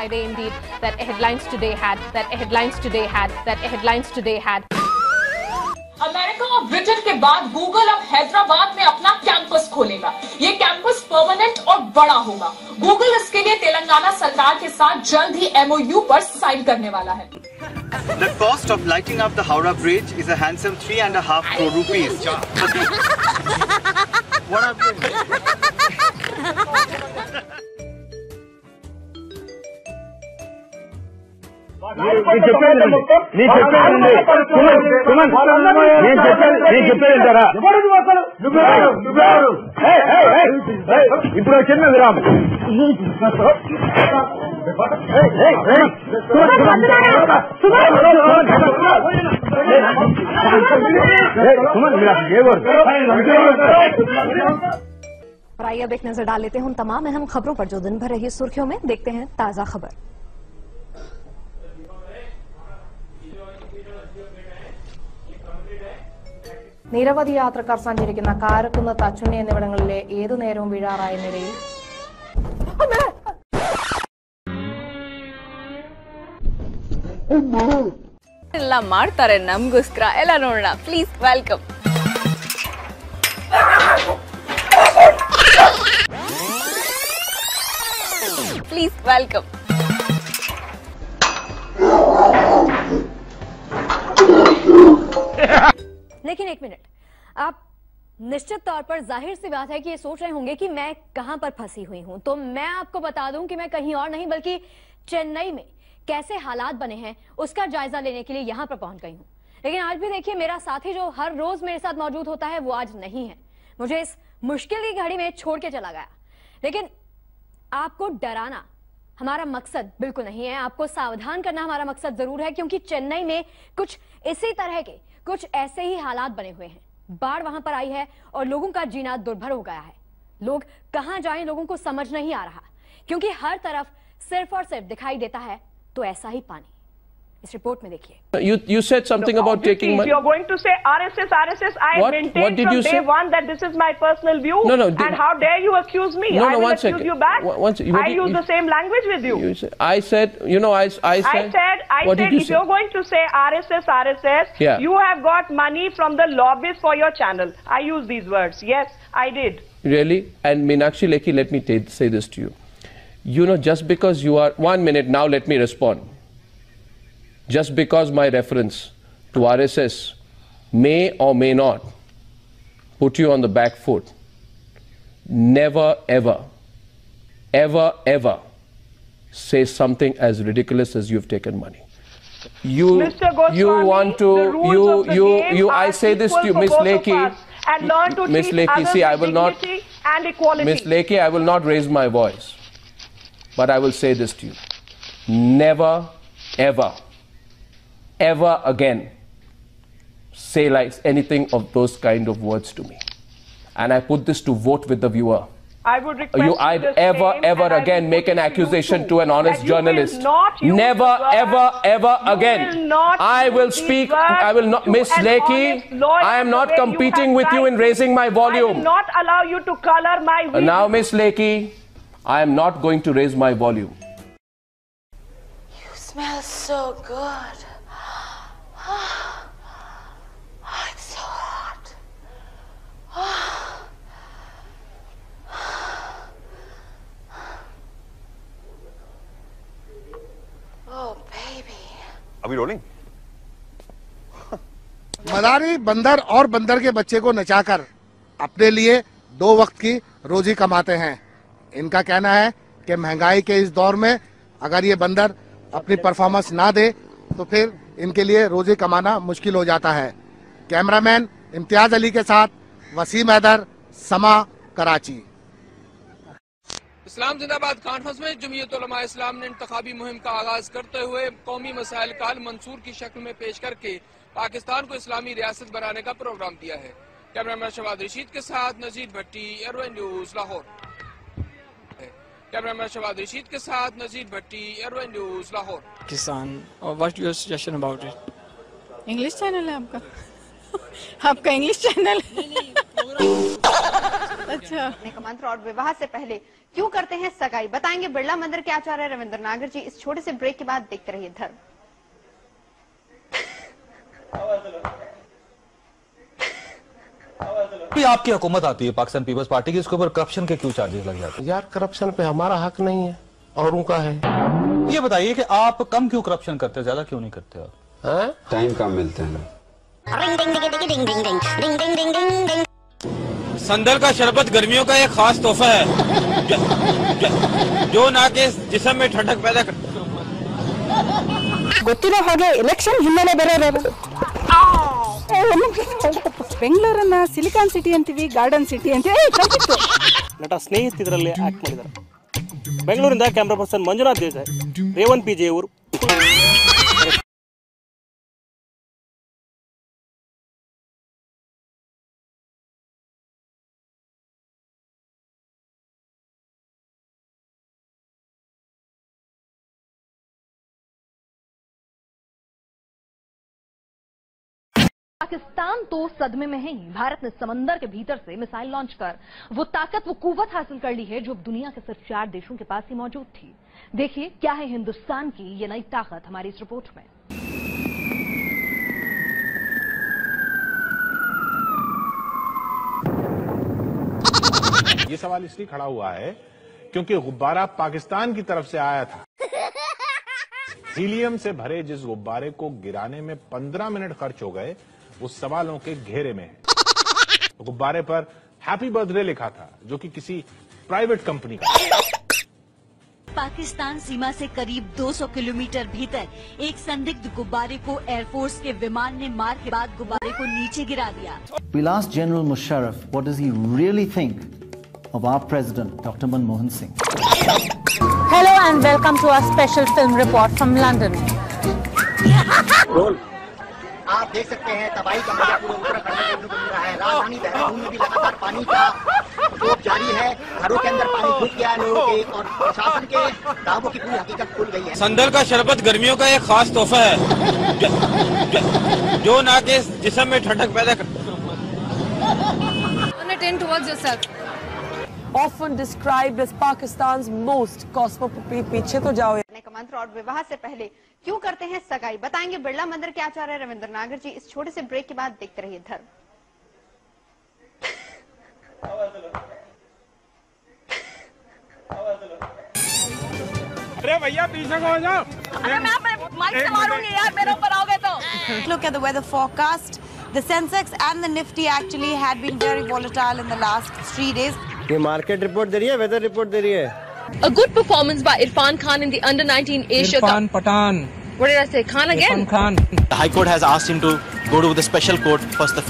Friday indeed that headlines today had, that headlines today had, that headlines today had. America और Britain के बाद Google अब हैदराबाद में अपना कैंपस खोलेगा ये कैंपस परमानेंट और बड़ा होगा गूगल इसके लिए तेलंगाना सरकार के साथ जल्द ही एमओयू पर साइन करने वाला है The cost of lighting up the Howrah Bridge is a handsome three and a half crore rupees. what are you? నేను చెప్పేది వినండి. నేను చెప్పేది వినండి. సుమన్, సుమన్, నేను చెప్పేది నేను చెప్పేది వింటారా? ఏయ్, ఏయ్, ఏయ్, ఏయ్, ఇప్పుడు ఒక చిన్న విరామం ఏయ్, ఏయ్, ఏయ్, సుమన్, సుమన్, సుమన్, ఏయ్, సుమన్, మీరు అసలు ఏ ఊరు? और आइए अब एक नजर डाल लेते हैं उन तमाम अहम खबरों पर जो दिन भर रही सुर्खियों में देखते हैं ताजा खबर നിരവധി യാത്രക്കാർ സഞ്ചരിക്കുന്ന കാരക്കുന്ന് തച്ചുണ്ണി എന്നിവിടങ്ങളിലെ ഏതു നേരവും വീഴാറായ നിലയിൽ ಎಲ್ಲ ಮಾಡ್ತಾರೆ ನಮ್ಗೋಸ್ಕರ ಎಲ್ಲ ನೋಡೋಣ ಪ್ಲೀಸ್ ವೆಲ್ಕಮ್ ಪ್ಲೀಸ್ ವೆಲ್ಕಮ್ लेकिन एक मिनट। आप निश्चित तौर पर ज़ाहिर सी बात है कि ये सोच रहे होंगे कि मैं कहाँ पर फंसी हुई हूँ। तो मैं आपको बता दूँ कि मैं कहीं और नहीं, बल्कि चेन्नई में कैसे हालात बने हैं, उसका जायजा लेने के लिए यहाँ पर पहुँच गई हूँ। लेकिन आज भी देखिए, मेरा साथी जो हर रोज मेरे साथ मौजूद होता है, वो आज नहीं है। मुझे इस मुश्किल की घड़ी में छोड़ के चला गया। लेकिन आपको डराना हमारा मकसद बिल्कुल नहीं है। आपको सावधान करना हमारा मकसद ज़रूर है, क्योंकि चेन्नई में कुछ इसी तरह के, कुछ ऐसे ही हालात बने हुए हैं। बाढ़ वहाँ पर आई है और लोगों का जीना दुर्भर हो गया है। लोग कहाँ जाएँ लोगों को समझ नहीं आ रहा, क्योंकि हर तरफ़ सिर्फ़ और सिर्फ़ दिखाई देता है तो ऐसा ही पानी। इस रिपोर्ट में देखिए। You you said something about taking money you are going to say RSS RSS I maintain from day 1 that this is my personal view and how dare you accuse me I will accuse you back I use the same language with you I said you know I I said I said I said if you are going to say RSS RSS you have got money from the lobbies for your channel I use these words yes I did really and Meenakshi Lekhi let me say this to you you know just because you are one minute now let me respond Just because my reference to RSS may or may not put you on the back foot, never, ever, ever, ever say something as ridiculous as you've taken money. You, you want to, you, you, you. I say this to you, Miss for both of Lekhi. us. And learn to Lekhi, others see, I will not. and equality. Miss Lekhi, I will not raise my voice. But I will say this to you. Never, ever, ever again say like anything of those kind of words to me. And I put this to vote with the viewer. I would request You, I'd ever, and ever again make an it to you accusation to an honest that you will journalist. not Never, these ever, ever again. will I will these speak. I will not, Miss an honest Lekhi. lawyer I am not way you competing with you in raising my volume. I will not allow you to color my Uh. Now, Miss Lekhi, I am not going to raise my volume. You smell so good. We rolling? मदारी, बंदर और बंदर के बच्चे को नचाकर अपने लिए दो वक्त की रोजी कमाते हैं। इनका कहना है कि महँगाई के इस दौर में अगर ये बंदर अपनी परफॉर्मेंस ना दे तो फिर इनके लिए रोजी कमाना मुश्किल हो जाता है। कैमरामैन इम्तियाज़ अली के साथ वसीम हैदर, समा कराची। इस्लाम जिंदाबाद कॉन्फ्रेंस में जमीयत इस्लाम ने इंतखाबी मुहिम का आगाज़ करते हुए कौमी मसाइल का मंसूर की शक्ल में पेश करके पाकिस्तान को इस्लामी रियासत बनाने का प्रोग्राम दिया है। कैमरामैन शवाद रशीद के साथ Nazir Bhatti Airway News Lahore. Cameraman Shawad Rashid के साथ नजीर भट्टी एयरवे न्यूज़ लाहौर। किसान और what your suggestion about it English channel है आपका? आपका इंग्लिश चैनल अच्छा मंत्र और विवाह से पहले क्यों करते हैं सगाई बताएँगे बिरला मंदिर के आचार्य रविंद्र नागर जी इस छोटे से ब्रेक के बाद देखते रहिए धर्म भी आपकी हुकूमत आती है पाकिस्तान पीपल्स पार्टी की इसके ऊपर करप्शन के क्यों चार्जेस लग जाते हैं यार करप्शन पे हमारा हक नहीं है औरों का है ये बताइए कि आप कम क्यों करप्शन करते हैं ज़्यादा क्यों नहीं करते आप टाइम कम मिलते हैं संदल का शरबत गर्मियों का एक खास तोहफा है जो, जो, जो ना के जिसम में ठंडक पैदा कर ಗೊತ್ತಿರೋ ಹಾಗೆ ಎಲೆಕ್ಷನ್ ಹಿನ್ನೆಲೆ ಬೇರೆ ಬೇರೆ ಬೆಂಗಳೂರನ್ನ ಸಿಲಿಕಾನ್ ಸಿಟಿ ಅಂತೀವಿ ಗಾರ್ಡನ್ ಸಿಟಿ ಅಂತೀವಿ ನಟ ಸ್ನೇಹಿತ್ ಇದರಲ್ಲಿ ಆಕ್ಟ್ ಮಾಡಿದ್ದಾರೆ ಬೆಂಗಳೂರಿಂದ camera person Manjunath Desai Revan P J ಅವರು पाकिस्तान तो सदमे में है ही। भारत ने समंदर के भीतर से मिसाइल लॉन्च कर वो ताकत वो कुवत हासिल कर ली है जो अब दुनिया के सिर्फ़ चार देशों के पास ही मौजूद थी। देखिए क्या है हिंदुस्तान की ये नई ताकत हमारी इस रिपोर्ट में। ये सवाल इसलिए खड़ा हुआ है क्योंकि गुब्बारा पाकिस्तान की तरफ़ से आया था। हीलियम से भरे जिस गुब्बारे को गिराने में 15 मिनट खर्च हो गए वो सवालों के घेरे में है। गुब्बारे पर हैप्पी बर्थडे लिखा था जो कि किसी प्राइवेट कंपनी का। पाकिस्तान सीमा से करीब 200 किलोमीटर भीतर एक संदिग्ध गुब्बारे को एयरफोर्स के विमान ने मार के बाद गुब्बारे को नीचे गिरा दिया। पिलास general Musharraf what is you really think अब आप president doctor Manmohan Singh hello and welcome to our special film report from London आप देख सकते हैं तबाही का मज़ा पूरे उत्तराखंड में देखने को मिल रहा है राजधानी देहरादून में भी लगातार पानी का प्रकोप जारी है घरों के अंदर पानी घुस गया है लोगों के और प्रशासन के दावों की पूरी हकीकत खुल गई है संदल का शरबत गर्मियों का एक खास तोहफा है जो, जो, जो ना के जिसम में ठंडक पैदा कर. Often described as Pakistan's most cosmopolitan. पीछे तो जाओ मंत्र और विवाह से पहले क्यों करते हैं सगाई? बताएँगे बिरला मंदिर के आचार्य रविंद्र नागर जी। इस छोटे से ब्रेक के बाद देखते रहिए धर्म। अरे भैया पीछे को जाओ। अरे मैं माइक से मारूँगी यार मेरे ऊपर आओगे तो। Look at the weather forecast. The Sensex and the Nifty actually had been very volatile in the last three days. ये मार्केट रिपोर्ट दे रही है वेदर रिपोर्ट दे रही है? A good performance by Irfan Khan in the under 19 Asia Irfan Cup. Patan. What did I say? Khan again? Irfan Khan. The High Court has asked him to go to the special court first the